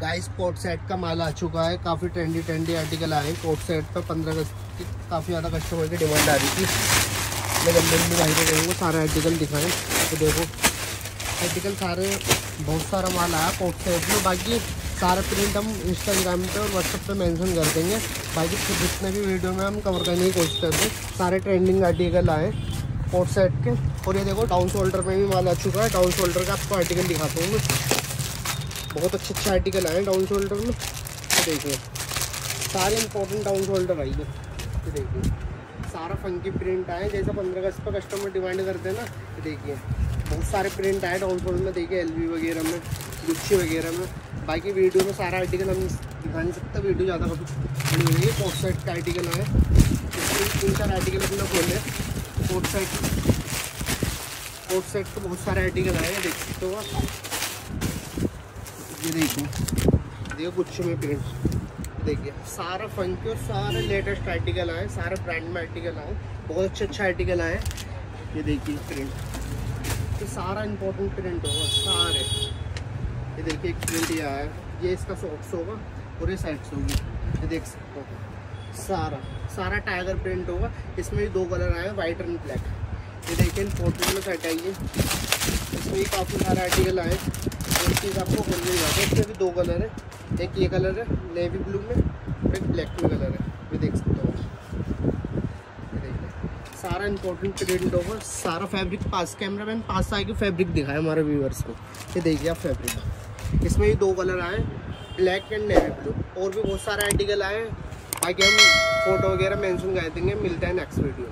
Guys coat set का माल आ चुका है। काफ़ी ट्रेंडी ट्रेंडी आर्टिकल आए। कोट सेट पर पंद्रह अगस्त की काफ़ी ज़्यादा कस्टमर की डिमांड आ रही थी। मैं गंदे भाई को कहूँगा, सारे आर्टिकल दिखाएँ। तो देखो आर्टिकल सारे, बहुत सारा माल आया कोट सेट में। बाकी सारे प्रिंट हम इंस्टाग्राम पे और व्हाट्सएप पे मेंशन कर देंगे। बाकी फिर जितने भी वीडियो में हम कवर करने की कोशिश करते हैं, सारे ट्रेंडिंग आर्टिकल आए कोट सेट के। और ये देखो डाउन शोल्डर में भी माल आ चुका है। डाउन शोल्डर का आपको आर्टिकल दिखाता हूँ बहुत अच्छे अच्छे आर्टिकल आए डाउन शोल्डर में। तो देखिए। सारे इंपॉर्टेंट डाउन शोल्डर है तो देखिए। सारा फंकी प्रिंट आए जैसा पंद्रह अगस्त पर कस्टमर डिमांड करते हैं ना तो देखिए। बहुत सारे प्रिंट आए डाउन शोल्डर में। देखिए एलवी वगैरह में गुच्छी वगैरह में। बाकी वीडियो में सारा आर्टिकल हम दिखा नहीं सकते वीडियो ज़्यादा बड़ी है। कोट साइड का आर्टिकल आए तीन चार आर्टिकल अपना खोले। कोट साइड कोट साइड के बहुत सारे आर्टिकल आए देख सकते हो ये देखिए देखो कुछ में प्रिंट देखिए, सारा फंकी और सारे लेटेस्ट आर्टिकल आए, सारे ब्रांड में आर्टिकल आए, बहुत अच्छे अच्छे आर्टिकल आए। ये देखिए प्रिंट ये सारा इंपॉर्टेंट प्रिंट होगा, सारे। ये देखिए एक प्रिंट ये आया। ये इसका सॉक्स होगा और ये साइड्स होगी। ये देख सकते हो। सारा सारा टाइगर प्रिंट होगा। इसमें भी दो कलर आए वाइट एंड ब्लैक ये देखिए फ़ोटो में सेट आइए इसमें काफ़ी सारे आर्टिकल आए। एक चीज़ आपको मिल नहीं जाता इसमें भी दो कलर है। एक ये कलर है नेवी ब्लू में और एक ब्लैक में कलर है। ये देख सकते हो। सारा इंपॉर्टेंट प्रिंट होगा सारा फैब्रिक पास कैमरा मैन पास आके फैब्रिक दिखाया हमारे व्यूवर्स को। ये देखिए आप फैब्रिक इसमें भी दो कलर आए ब्लैक एंड नेवी ब्लू और भी बहुत सारे आर्टिकल आए बाकी हम फ़ोटो वगैरह मेंशन कर देंगे। मिलते हैं नेक्स्ट वीडियो